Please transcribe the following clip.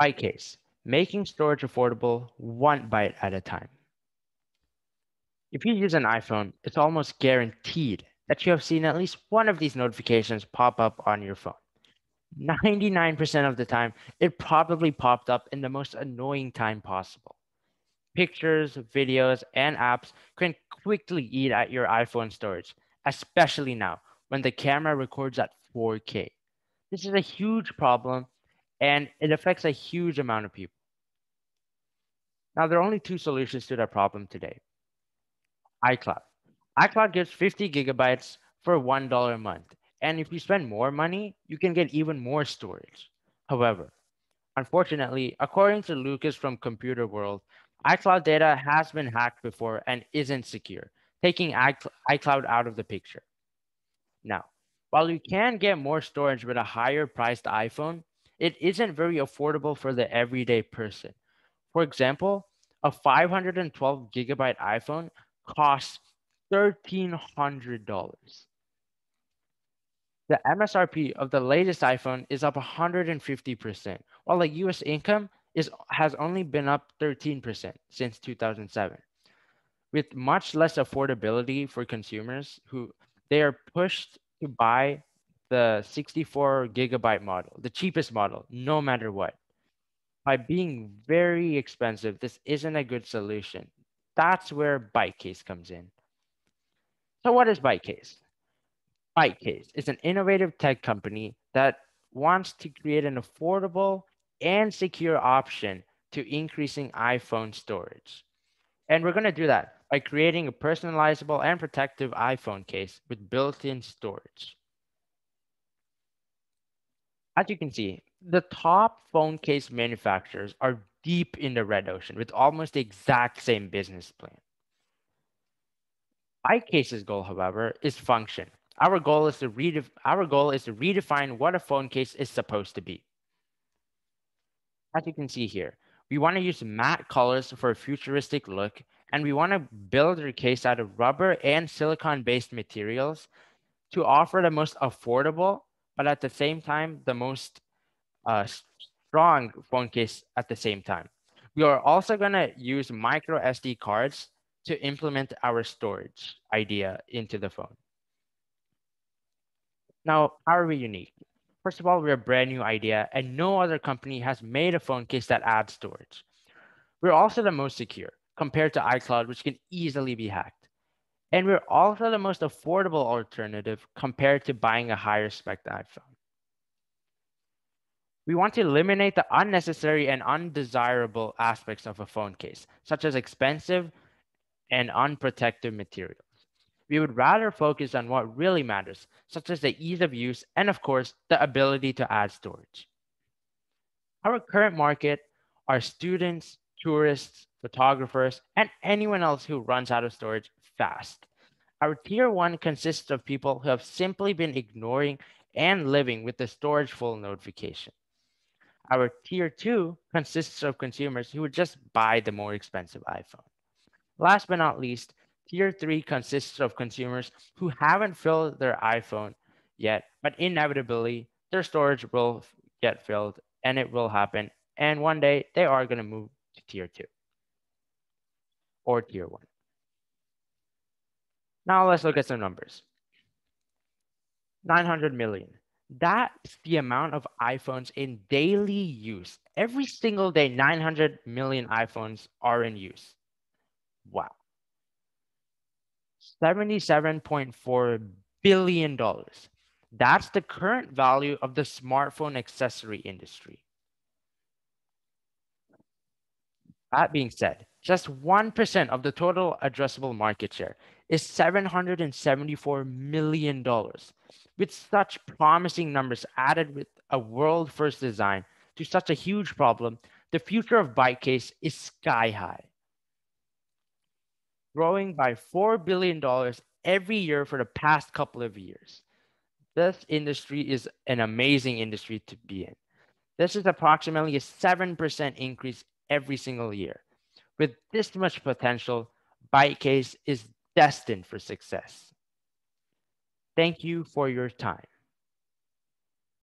Bytecase, making storage affordable one byte at a time. If you use an iPhone, it's almost guaranteed that you have seen at least one of these notifications pop up on your phone. 99% of the time, it probably popped up in the most annoying time possible. Pictures, videos, and apps can quickly eat at your iPhone storage, especially now when the camera records at 4K. This is a huge problem and it affects a huge amount of people. Now, there are only two solutions to that problem today iCloud. iCloud gives 50 gigabytes for $1 a month. And if you spend more money, you can get even more storage. However, unfortunately, according to Lucas from Computer World, iCloud data has been hacked before and isn't secure, taking iCloud out of the picture. Now, while you can get more storage with a higher priced iPhone, it isn't very affordable for the everyday person. For example, a 512 gigabyte iPhone costs $1,300. The MSRP of the latest iPhone is up 150%, while the US income is, has only been up 13% since 2007. With much less affordability for consumers who they are pushed to buy the 64 gigabyte model, the cheapest model, no matter what. By being very expensive, this isn't a good solution. That's where Bytecase comes in. So what is Bytecase? Bytecase is an innovative tech company that wants to create an affordable and secure option to increasing iPhone storage. And we're going to do that by creating a personalizable and protective iPhone case with built-in storage. As you can see, the top phone case manufacturers are deep in the red ocean with almost the exact same business plan. Bytecase's goal, however, is function. Our goal is to redef- our goal is to redefine what a phone case is supposed to be. As you can see here, we want to use matte colors for a futuristic look, and we want to build our case out of rubber and silicon-based materials to offer the most affordable, but at the same time, the most uh, strong phone case at the same time. We are also going to use micro SD cards to implement our storage idea into the phone. Now, how are we unique? First of all, we're a brand new idea and no other company has made a phone case that adds storage. We're also the most secure compared to iCloud, which can easily be hacked. And we're also the most affordable alternative compared to buying a higher spec iPhone. We want to eliminate the unnecessary and undesirable aspects of a phone case, such as expensive and unprotected materials. We would rather focus on what really matters, such as the ease of use and, of course, the ability to add storage. Our current market are students, tourists, photographers, and anyone else who runs out of storage fast. Our tier one consists of people who have simply been ignoring and living with the storage full notification. Our tier two consists of consumers who would just buy the more expensive iPhone. Last but not least, tier three consists of consumers who haven't filled their iPhone yet, but inevitably their storage will get filled and it will happen. And one day they are going to move to tier two or tier one. Now let's look at some numbers. 900 million. That's the amount of iPhones in daily use. Every single day, 900 million iPhones are in use. Wow. $77.4 billion. That's the current value of the smartphone accessory industry. That being said, just 1% of the total addressable market share is $774 million. With such promising numbers added with a world first design to such a huge problem, the future of Bytecase is sky high. Growing by $4 billion every year for the past couple of years. This industry is an amazing industry to be in. This is approximately a 7% increase every single year. With this much potential, Bytecase is destined for success. Thank you for your time.